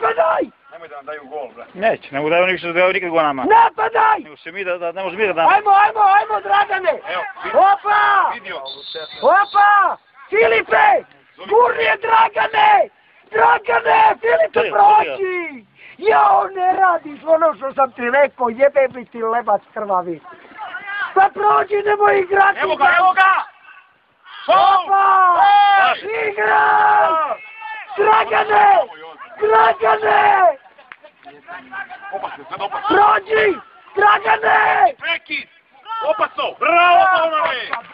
Napadaj! Nemoj da nam daju gol, bre. Neće, ne mogu da više da daju nikad nama. Napadaj! Nego se mi da, da ne može mi da damo. Ajmo, ajmo, ajmo, Dragane! Evo, Opa! Vidio. Opa! Filipe! Gurni je Dragane! Dragane! Filipe, proći! Jao, ne radiš ono što sam ti rekao, jebe mi ti lebac krvavi. Pa prođi, nemoj igrati! Evo ga, evo ga! Opa! Ej! Igraj! Dragane! Kragane! Prođi! Kragane! Preki! Opa, so! Bravo, Bravo!